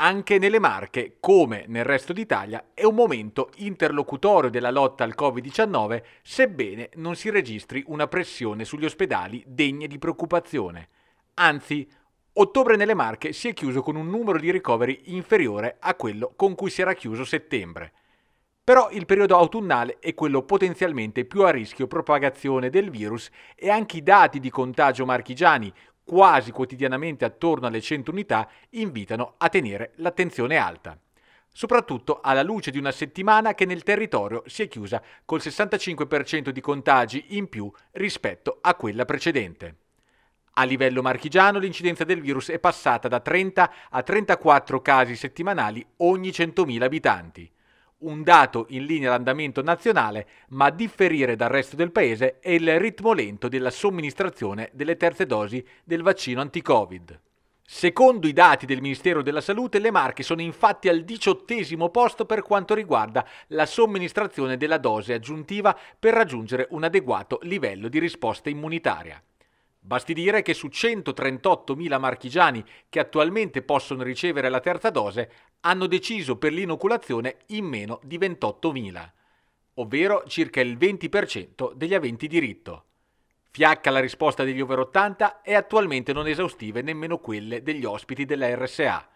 anche nelle Marche, come nel resto d'Italia, è un momento interlocutorio della lotta al Covid-19, sebbene non si registri una pressione sugli ospedali degna di preoccupazione. Anzi, ottobre nelle Marche si è chiuso con un numero di ricoveri inferiore a quello con cui si era chiuso settembre. Però il periodo autunnale è quello potenzialmente più a rischio propagazione del virus e anche i dati di contagio marchigiani, quasi quotidianamente attorno alle 100 unità, invitano a tenere l'attenzione alta. Soprattutto alla luce di una settimana che nel territorio si è chiusa col 65% di contagi in più rispetto a quella precedente. A livello marchigiano l'incidenza del virus è passata da 30 a 34 casi settimanali ogni 100.000 abitanti un dato in linea d'andamento nazionale, ma a differire dal resto del paese è il ritmo lento della somministrazione delle terze dosi del vaccino anti-Covid. Secondo i dati del Ministero della Salute, le Marche sono infatti al diciottesimo posto per quanto riguarda la somministrazione della dose aggiuntiva per raggiungere un adeguato livello di risposta immunitaria. Basti dire che su 138.000 marchigiani che attualmente possono ricevere la terza dose hanno deciso per l'inoculazione in meno di 28.000, ovvero circa il 20% degli aventi diritto. Fiacca la risposta degli over 80 e attualmente non esaustive nemmeno quelle degli ospiti della RSA.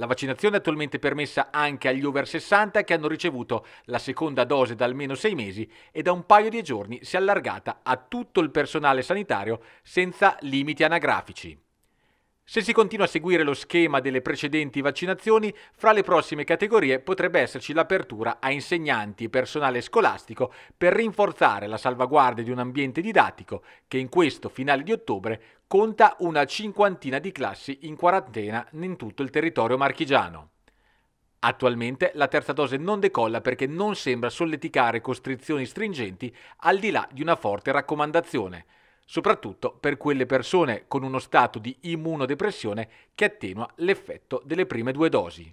La vaccinazione è attualmente permessa anche agli over 60 che hanno ricevuto la seconda dose da almeno sei mesi e da un paio di giorni si è allargata a tutto il personale sanitario senza limiti anagrafici. Se si continua a seguire lo schema delle precedenti vaccinazioni, fra le prossime categorie potrebbe esserci l'apertura a insegnanti e personale scolastico per rinforzare la salvaguardia di un ambiente didattico che in questo finale di ottobre conta una cinquantina di classi in quarantena in tutto il territorio marchigiano. Attualmente la terza dose non decolla perché non sembra solleticare costrizioni stringenti al di là di una forte raccomandazione soprattutto per quelle persone con uno stato di immunodepressione che attenua l'effetto delle prime due dosi.